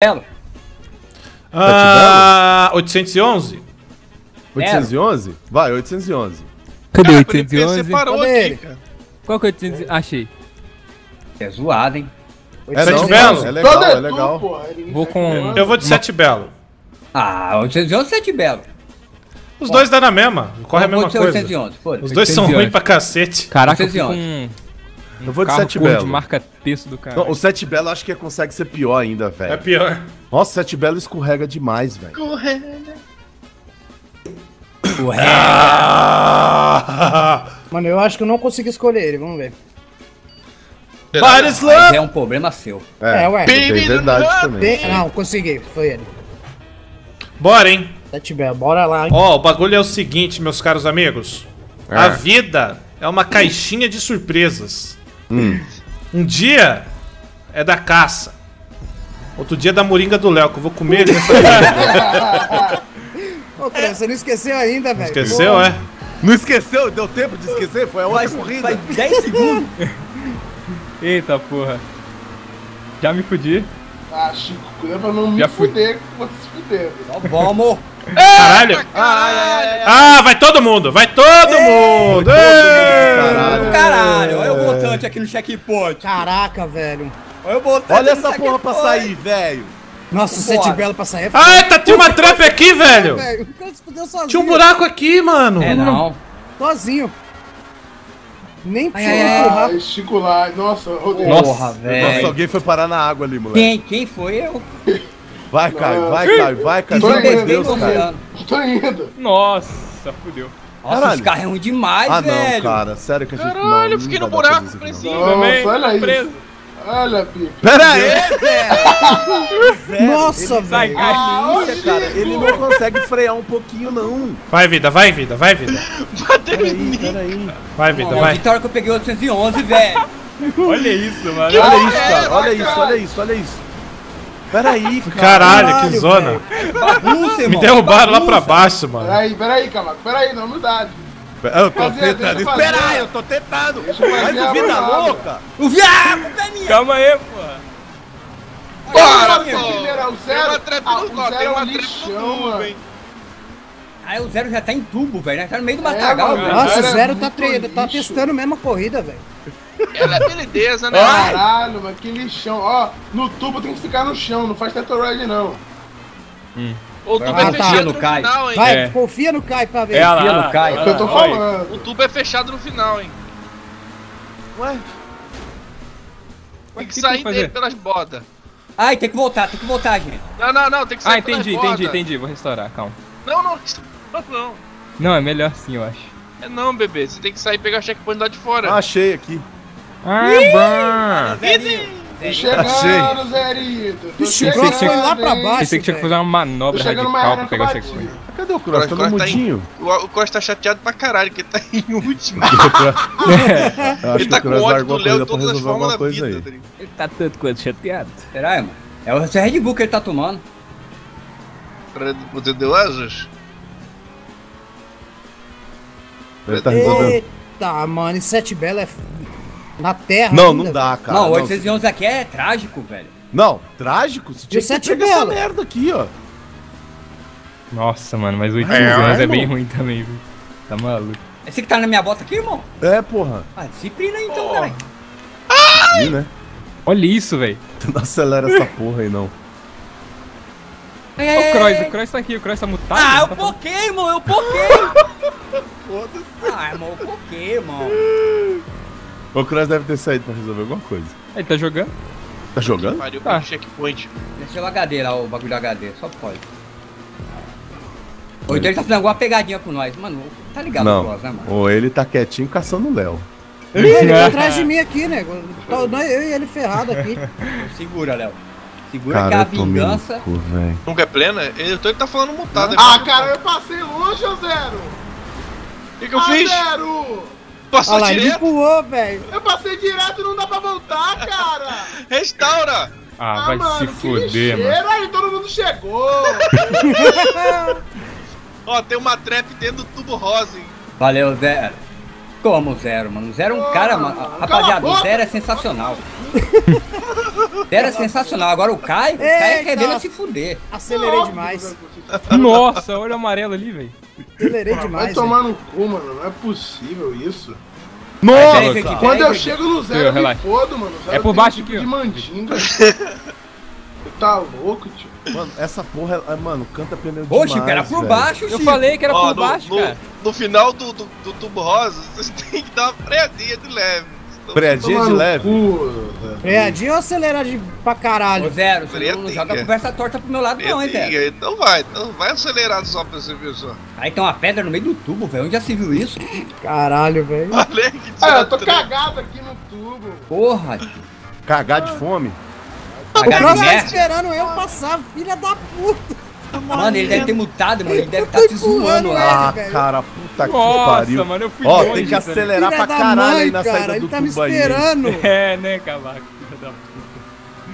Belo. Ah, 811? 811? Vai, 811. Cadê Cara, Felipe, 811? Você parou Cadê aqui, cara. Qual que é 811? Achei. É zoado, hein? É, Sete não, Belo? é legal, Todo é tu, legal. ele Vou tá com-. Eu vou de Sete Belo. Ah, 811 Sete Belo. Os dois dá na mesma. Corre a Eu mesma coisa. 811, foda Os dois são 811. ruins pra cacete. Caraca, eu fui 811. com um Eu vou de carro Sete Belo. de marca texto do cara. Não, o Sete Belo acho que consegue ser pior ainda, É velho. pior. Nossa, o Sete Belo escorrega demais, velho. O ré. Ah! Mano, eu acho que eu não consigo escolher ele, vamos ver. Mas love. é um problema seu. É, É, ué. tem verdade também. Tem- Não, consegui, foi ele. Bora, hein? Sete Belo, bora lá, hein? Ó, o bagulho é o seguinte, meus caros amigos. A É. vida é uma caixinha de surpresas. Hum. Um dia é da caça. Outro dia é da moringa do Léo, que eu vou comer ele nessa. Ô, cara, você não esqueceu ainda, velho. Esqueceu, Pô, é? Não esqueceu? Deu tempo de esquecer? Foi a outra corrida. Faz 10 segundos. Eita porra. Já me fudi. Ah, Chico, cuida pra não me Já fui. fuder, que você se fuder. velho. Ó, vamos. Caralho. Ah, vai todo mundo, vai todo mundo. Ê! Caralho. Caralho, olha o voltante aqui no checkpoint. Caraca, velho. Olha o voltante Olha essa porra pra sair, velho. Nossa, o. Sete Belo pra sair é Ai, tá, tinha uma trap aqui, velho. velho. Tinha um buraco aqui, mano. É, não. Sozinho. Nem Ai, empurrar. Ai, Chico lá, nossa, Rodrigo. Nossa. Porra, Nossa, velho. alguém foi parar na água ali, moleque. Quem, quem foi eu? Vai, Caio, vai, Caio, vai, Caio. Tô Pelo amor de indo, Deus, tô cara. Tô indo. Nossa, fudeu. Nossa, Caralho. esse carro é ruim demais, Ah, não, velho. cara. Sério que a gente não. Caralho, eu não fiquei vai no buraco, não. Nossa, também, olha preso. isso. Olha, Pipe. Pera aí, velho. Nossa, velho. cara. Isso, cara. Ele não consegue frear um pouquinho, não. Vai, vida, vai, vida, vai, vida. Peraí, peraí. Vai, vida, vai. hora que eu peguei 811, velho. Olha isso, mano. Olha isso, é, cara. Olha isso, olha isso, olha isso. Peraí, cara. Caralho, que Caralho, zona. Bagunça, Me irmão. derrubaram lá pra bagunça. baixo, mano. Peraí, peraí, Cavaco. Peraí, na humildade. Eu tô Fazer, tentando. Espera aí, eu tô tentando. Mas o vida rodada. louca. O viado, é minha. Calma aí, porra. Bora, pô! Mineirão, Tem zero. Ah, no o zero tem é um lixão, mano. hein? Aí o Zero já tá em tubo, velho. Já tá no meio do É, matagal, mano. velho. Nossa, o é Zero tá, tá lixo. testando mesmo a corrida, velho. Ela é beleza, né? Caralho, mano, que lixão. Ó, no tubo tem que ficar no chão, não faz teto ride, não. O tubo Ah, é tá. fechado No no Caio. final, hein? Vai, É. confia no Kai pra ver. É lá. Confia no Caio. É o que eu tô falando. O tubo é fechado no final, hein? Ué? Tem que que sair tem que fazer? dele pelas botas. Ai, tem que voltar, tem que voltar, gente. Não, não, não, tem que sair Ah, entendi, pelas entendi, entendi. Vou restaurar, calma. Não, não, não, não. É melhor assim, eu acho. É não, bebê. Você tem que sair e pegar o checkpoint lá de fora. Ah, achei aqui. Ah, bom. Chegando, Zerito. Tô Ixi, chegando, Cross foi lá pra baixo. Pensei que tinha que fazer uma manobra radical pra pegar o bati. Cadê o Cross? Tá no Cross tá mudinho. O, Costa tá chateado pra caralho, que ele tá em último. Eu acho ele que tá com Cross ódio do Léo todas as formas da coisa vida, aí. tá? Ele tá tanto quanto chateado. Será, mano? É o Red Bull que ele tá tomando. Pra poder deu asas. Ele tá resolvendo. Eita, mano, e Sete Belo é f- na terra. Não, ainda, não dá, cara. não, o Não, 811 aqui é trágico, velho. Não, trágico? Você tinha que essa merda aqui, ó. Nossa, mano, mas 8 É, é bem ruim também, viu? Tá maluco. Esse que tá na minha bota aqui, irmão? É, porra. Ah, disciplina aí então, caralho. Ih, né? Olha isso, velho. Não acelera essa porra aí, não. Ai, ai, o Cross, ai. o Cross tá aqui, o Cross tá mutado. Ah, eu tá poquei, irmão, eu poquei. Ah, irmão, eu poquei, irmão. O Cross deve ter saído pra resolver alguma coisa. Ele tá jogando? Tá jogando? Pariu Tá. checkpoint. Desceu o HD lá, o bagulho do HD, só pode. O então ele tá fazendo alguma pegadinha com nós. Mano, tá ligado Não. Cross, né, mano? Ou ele tá quietinho caçando o Léo. Ele tá atrás de mim aqui, né? Tô- nós- Eu e ele ferrado aqui. Segura, Léo. Segura Cara, que a eu vingança. cu. Nunca é plena? Ele, então ele tá falando mutado. Ah, cara, eu passei longe, ô Zero. O que, que eu Ah, fiz? Zero. Passou Olha lá, ele direto? empurrou, velho. Eu passei direto e não dá pra voltar, cara. Restaura! Ah, vai se que fuder, lixeira. mano. Aí todo mundo chegou. Ó, tem uma trap dentro do tubo rosa, hein? Valeu, Zé. Como zero, mano? Zero é um cara, mano. Rapaziada, o zero é sensacional. zero é sensacional. Agora o Kai, o Kai é Eita. querendo se fuder. Acelerei demais. Nossa, olha o amarelo ali, velho. Acelerei Vai demais. tomar no cu, mano. Não é possível isso. Nossa! Quando eu chego no zero, eu me fodo, mano. Zero É por baixo tipo aqui, de ó. mandinga. Tá louco, tio? Mano, essa porra, é- mano, canta pneu demais, Chico, era por velho. baixo, Eu Chico. falei que era Ó, por no, baixo, no, cara. no final do, do, do tubo rosa, vocês têm que dar uma freadinha de leve. Senão- Freadinha de leve. Freadinho ou acelerar de pra Ô, caralho? Zero, você não joga é. conversa torta pro meu lado, não, hein. Freadinha, Não vai, não vai acelerado só pra você ver só. Aí tem uma pedra no meio do tubo, velho. Onde já se viu isso? Caralho, velho. Falei que Ah, eu tô cagado aqui no tubo. Porra, Cagar de fome? O Cross tá esperando eu passar, filha da puta. Mano, ele deve ter mutado, mano. Ele deve estar tô te zoando lá. ele. Ah, velho. cara, puta que Nossa, pariu. mano, eu fui Ó, longe, tem que acelerar pra caralho mãe, aí na cara. saída Ele do tá me tubo aí. hein? esperando. É, né, cavaco? filho da puta.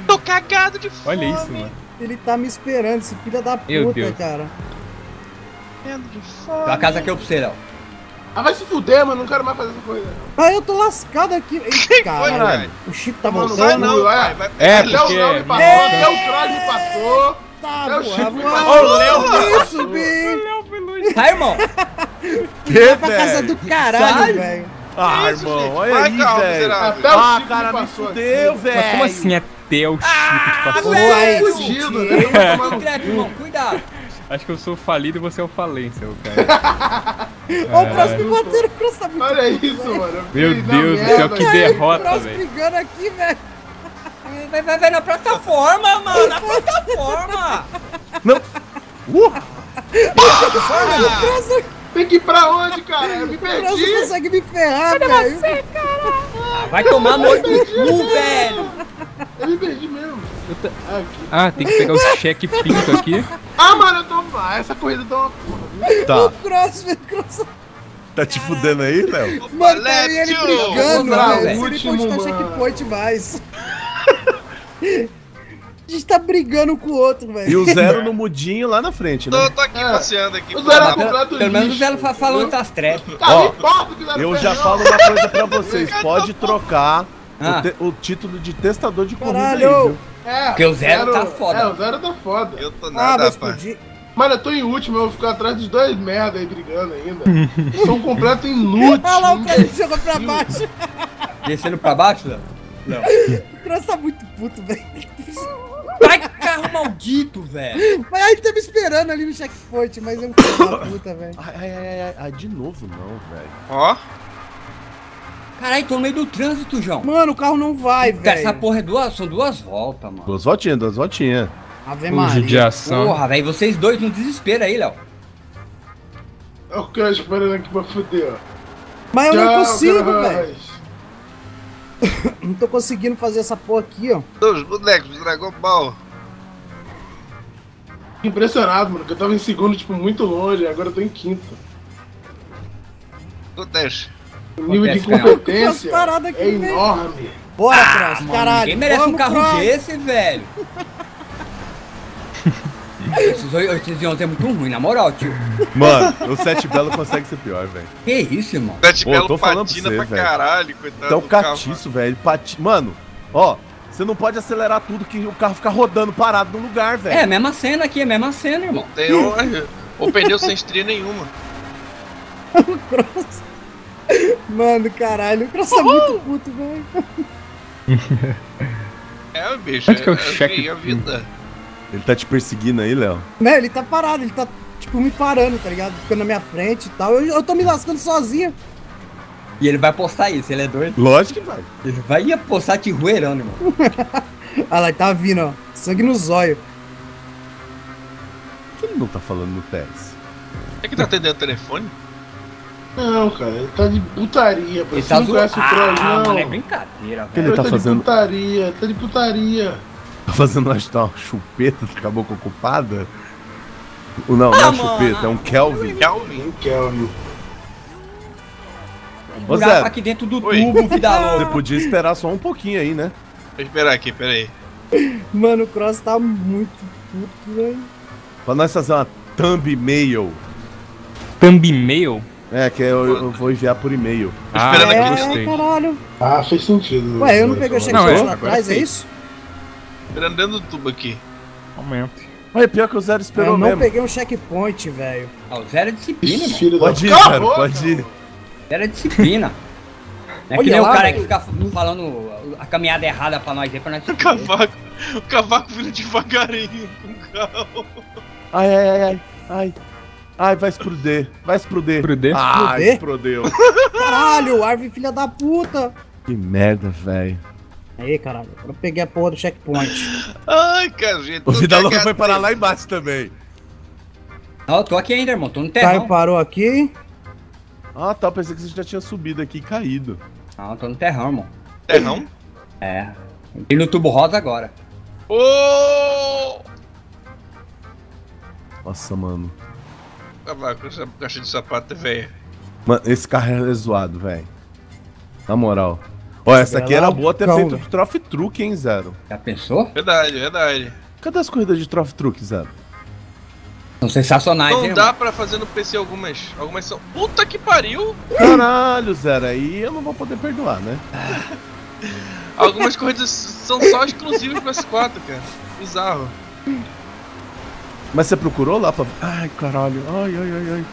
Tô cagado de fome. Olha isso, mano. Ele tá me esperando, esse filho da Meu puta, Deus. cara. de Tem uma casa aqui eu pra você, Léo. Ah, vai se fuder, mano. Não quero mais fazer essa coisa. Ah, eu tô lascado aqui. Eita, caralho. caralho? O Chico tá voltando. vai Não, Vai. vai, vai. É, Até o porque... Léo me passou, até o Cross me passou. Tá, É o voa, Chico voa. passou. Ô, Léo, isso, bicho. Sai, irmão. Que, Vai pra casa do caralho, velho. Ah, Isso, irmão, gente. olha Vai, aí, velho. o Ah, Chico cara, me passou fudeu, velho. Mas como assim até o Chico te passou? Vai, Fudido, né? fudido. Vai tomar no Credo, irmão. Cuidado. Acho que eu sou o falido e você é o falência, o cara. Ó, o me batendo, o tá muito Olha isso, mano. eu Meu Deus do céu, que derrota, velho. brigando aqui, velho. Vai, vai, vai na plataforma, mano. Na plataforma. Tem que ir pra onde, cara? Eu me perdi. não consegue me ferrar, velho. Ah, vai tomar no cu, velho. Eu me perdi mesmo. Tô- Aqui. Ah, tem que pegar o cheque pinto aqui. Ah, mano, eu tô. Ah, essa corrida tá uma porra. Tá, O Cross, o Cross. tá te fudendo aí, Léo? Mano, tá ele brigando, velho. ele postar mano. checkpoint mais. A gente tá brigando com o outro, E velho. o zero no mudinho lá na frente, né? tô aqui É. passeando aqui. O Zé era Mas pelo, menos o lixo, Zé fa- falou entendeu? entre as trevas. Cara, Ó, Eu já falo uma coisa pra vocês. Pode trocar Ah. o, título de testador de corrida aí, Caralho. viu? É, Porque o Zero tá foda. É, o Zero tá foda. Eu tô Ah, nada, explodir. Mano, eu tô em último, eu vou ficar atrás dos dois merda aí brigando ainda. Eu sou um completo inútil. Ah lá, o um cara jogou pra baixo. Descendo pra baixo, Léo. O Cross tá muito puto, velho. Vai, carro maldito, velho. Mas aí ele tá me esperando ali no checkpoint, mas eu filho da puta, velho. Ai, ai, ai, ai, ai, de novo não, velho. Ó, Caralho, tô no meio do trânsito, João. Mano, o carro não vai, Essa velho. porra é duas, são duas voltas, mano. Duas voltinhas, duas voltinhas. Ave Maria. Judiação. Porra, velho, vocês dois no desespero aí, Léo. É o que eu esperando aqui pra fuder, ó. Mas eu não consigo, velho. Não tô conseguindo fazer essa porra aqui, ó. dos bonecos do Dragon Ball. Impressionado, mano, que eu tava em segundo, tipo, muito longe, agora eu tô em quinto. Acontece. O nível de cara. aqui, é velho. enorme. Bora, Cross, Ah, Mano, caralho. ninguém merece um carro Cross. desse, velho. Esses, esses 11 é muito ruim, na moral, tio. Mano, o Sete Belo consegue ser pior, velho. Que isso, irmão? Sete Pô, Belo tô falando patina pra pra, você, velho. caralho, coitado Então do carro. catiço, velho. Pati... Mano, ó, você não pode acelerar tudo que o carro fica rodando parado no lugar, velho. É, mesma cena aqui, é mesma cena, irmão. Tem um, o pneu sem estria nenhuma. Mano, caralho, o Cross tá muito puto, velho. É, bicho, Onde que é o é, cheque- assim, a vida. Ele tá te perseguindo aí, Léo. Não, ele tá parado, ele tá, tipo, me parando, tá ligado? Ficando na minha frente e tal. Eu, eu tô me lascando sozinho. E ele vai postar isso, ele é doido. Lógico que vai. Ele vai postar te rueirando, irmão. Olha lá, ele tá vindo, ó. Sangue no zóio. Por que ele não tá falando no Pérez? É que tá atendendo o telefone? Não, cara, ele tá de putaria, pô. Ele Você tá não zoando. conhece o Ah, não. mano, é brincadeira, Ele velho. tá tá fazendo- de putaria, tá de putaria. Tá fazendo tá uma chupeta do caboclo ocupada? Não, não é Ah, um chupeta, é um Kelvin. Kelvin? Quer, amigo? Ô Zé, aqui dentro do Oi. tubo, vida você louca. podia esperar só um pouquinho aí, né? Deixa eu esperar aqui, peraí. Mano, o Cross tá muito puto, velho. Pra nós fazer uma thumb mail. Thumbnail? É, que eu, eu vou enviar por e-mail. Ah, esperando eu aqui. É, caralho. Ah, fez sentido. Ué, eu não peguei o é, checkpoint lá atrás, é isso? Esperando dentro do tubo aqui. Aumente. Mas pior que o Zero Eu esperou não mesmo. peguei um checkpoint, velho. Ah, o zero é disciplina, irmão. Filho da Pode ir, cara, boca, pode ir. Zero é disciplina. Não é que Olha nem o lá, cara velho. que fica falando a caminhada errada pra nós aí, pra nós O cavaco, o cavaco vindo devagarinho com o carro. Ai, ai, ai, ai. Ai, ai vai explodir. Vai explodir. Explodir? Ah, Explodir? explodeu. Caralho, Arvin, filha da puta. que merda, velho. Aí, caralho, agora eu peguei a porra do checkpoint. Ai, cara, gente. O não Vida quer Louca que foi parar lá embaixo também. Não, eu tô aqui ainda, irmão. Tô no Caio terrão. parou aqui. Ah, tá. Pensei que você já tinha subido aqui e caído. Não, tô no terrão, irmão. Terrão? É. E no tubo rosa agora. Ô! Nossa, mano. Cavaco, essa caixa de sapato é velha. Mano, esse carro é zoado, velho. Na moral. Ó, essa aqui era boa ter feito de Trophy Truck, hein, Zero? Já pensou? Verdade, verdade. Cadê as corridas de Trophy Truck, Zero? São sensacionais, Não hein, dá irmão? pra fazer no PC algumas. Algumas são. Puta que pariu! Caralho, Zero, aí eu não vou poder perdoar, né? Algumas corridas são só exclusivas pro S4, cara. Bizarro. Mas você procurou lá pra. Ai, caralho. Ai, ai, ai, ai.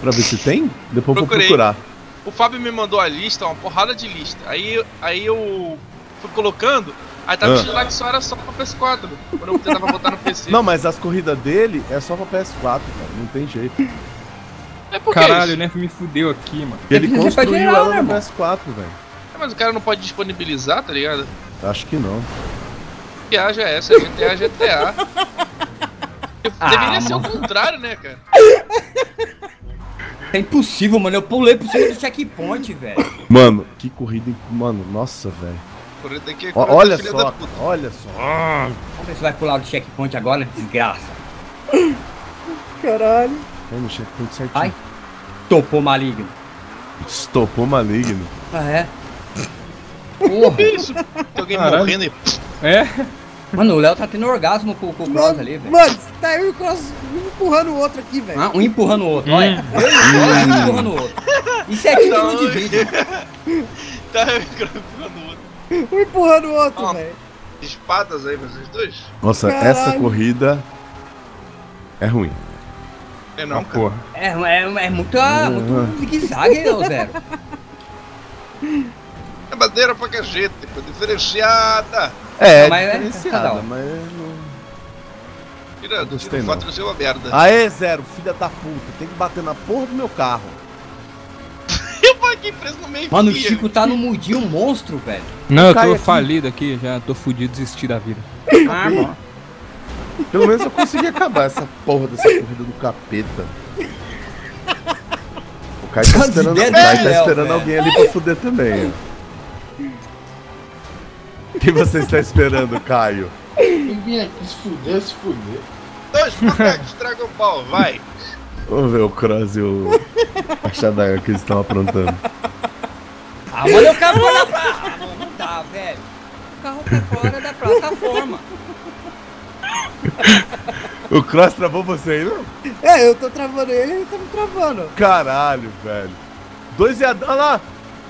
Pra ver se tem? Depois eu vou Procurei. procurar. O Fábio me mandou a lista, uma porrada de lista. Aí, aí eu fui colocando, aí tava Ah. escrito lá que só era só pra PS4. Quando eu tentava botar no PC. Não, mas as corridas dele é só pra PS4, velho. Não tem jeito. é porque Caralho, o. Nerf me fudeu aqui, mano. Ele construiu geral, ela né, no irmão? PS4, velho. É, mas o cara não pode disponibilizar, tá ligado? Acho que não. Que haja essa, GTA, GTA. Ah, Deveria ser o mano. contrário, né, cara? É impossível, mano. Eu pulei por cima do checkpoint, velho. Mano, que corrida. Mano, nossa, velho. Corrida aqui é corrida Olha só, olha só. Vamos ver se vai pular do checkpoint agora, desgraça. Caralho. Aí no checkpoint certinho. Ai. Topou maligno. Estopou maligno. Ah, é? Porra. Que isso? Tem alguém Caralho. morrendo e. É? Mano, o Léo tá tendo orgasmo com, com o Cross ali, velho. Mano, tá eu e o Cross um empurrando o outro aqui, velho. Ah, um empurrando o outro, olha. Eu e o Cross, um empurrando o outro. Isso é título de vídeo. Tá gravando outro. Um empurrando o outro, Ó. velho. espadas aí, vocês dois? Nossa, Caralho. essa corrida é ruim. É não, Ah, cara. porra. É, é, é muito, ah, muito zigue-zague, Zero. É madeira pra cacete, pô, diferenciada. É, Não, mas é- diferenciada, um. mas não... Tira, Gostei, tira o fato de ser uma merda. Aê, Zero, filha da puta, tem que bater na porra do meu carro. Eu vou aqui preso no meio Mano, o. Chico tá no mudinho um monstro, velho. Não, eu tô aqui. falido aqui, já tô fudido, desisti da vida. Ah, mano. Pelo menos eu consegui acabar essa porra dessa corrida do capeta. O Caio tá esperando, Caio do tá esperando velho? alguém ali pra fuder também. Ó. Quem você está esperando, Caio? Vem aqui se fuder, se fuder. Dois macaques Dragon Ball, vai. Vamos ver o Cross e o Achadaga que eles estão aprontando. Ah, mano, eu quero fora da praça. Ah, mano, não dá, velho. O carro tá fora da plataforma. O Cross travou você aí, não? É, eu tô travando ele, ele tá me travando. Caralho, velho. Dois viadão, olha lá,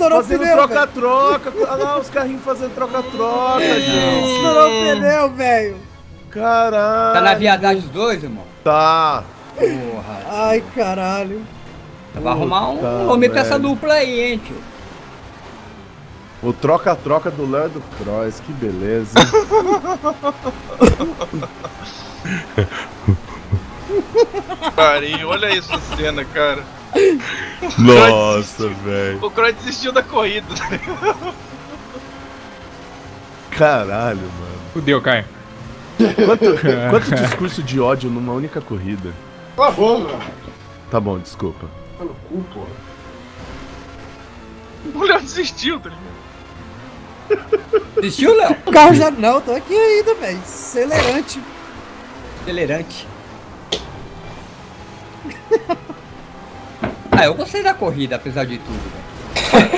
Estourou o fazendo pneu, velho. troca-troca. Olha lá os carrinhos fazendo troca-troca, gente. Estourou o pneu, velho. Caralho. Tá na viadagem os dois, irmão? Tá. Porra. Ai, caralho. Vai arrumar um Puta nome pra essa dupla aí, hein, tio. O troca-troca do Léo do Cross, que beleza. Pariu, olha isso a cena, cara. Nossa, velho. O Croy desistiu da corrida. Caralho, mano. Fudeu, Caio. Quanto, quanto discurso de ódio numa única corrida? Cala a boca. Tá bom, desculpa. Tá no cu, porra. O Léo desistiu, tá ligado? Assistiu, Léo? O carro já. Não, tô aqui ainda, velho. Acelerante. Acelerante. Ah, eu gostei da corrida, apesar de tudo, velho.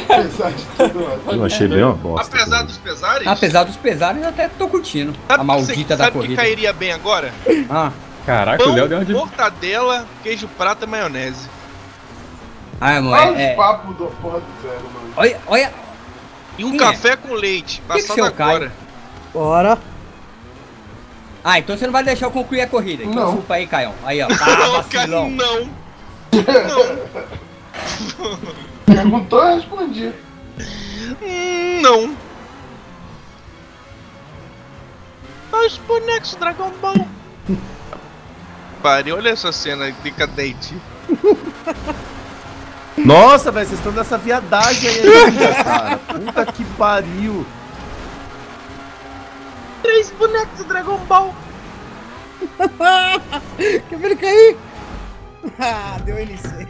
Apesar de tudo, mano. Eu achei bem uma bosta. Apesar dos pesares, Apesar dos pesares, eu até tô curtindo. sabe a maldita que, da sabe que corrida. cairia bem agora? Ah, Caraca, o Pão, Léo deu uma de... mortadela, queijo prata e maionese. Ah, amor, Olha é, os é, papos do porra do zero, mano. olha, olha. E um Quem café com leite, que passado seu Caio? agora. Bora. Ah, então você não vai deixar eu concluir a corrida. Então Não. chupa aí, Caião. Aí, ó. Ah, vacilão. não. Perguntou, eu respondi. Hum, não. Os bonecos Dragon Ball. Pare, olha essa cena decadente. Nossa, velho, vocês estão nessa viadagem aí ainda, cara. Puta que pariu. Três bonecos Dragon Ball. Quer ver ele cair? Ah, deu NC.